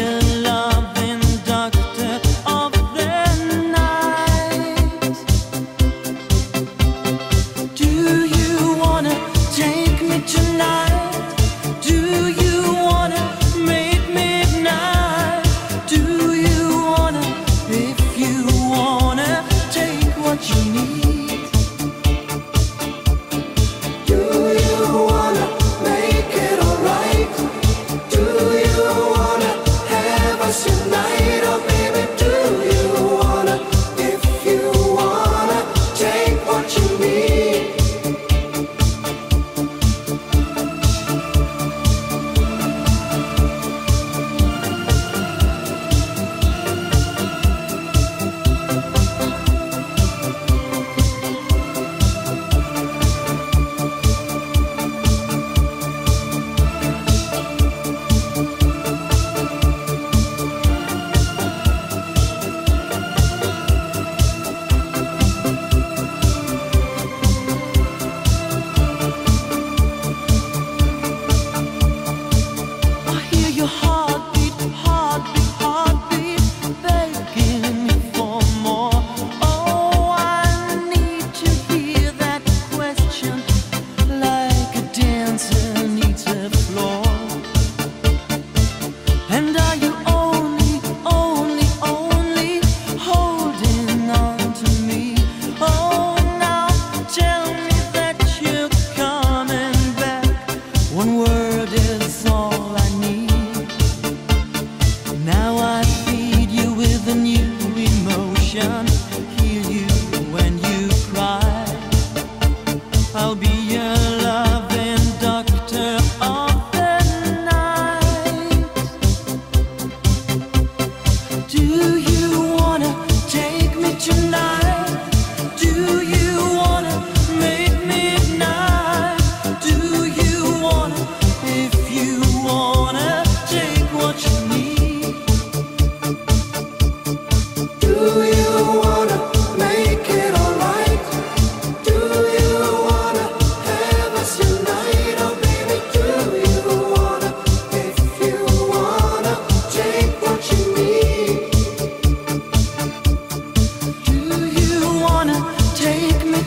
I'll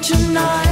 tonight?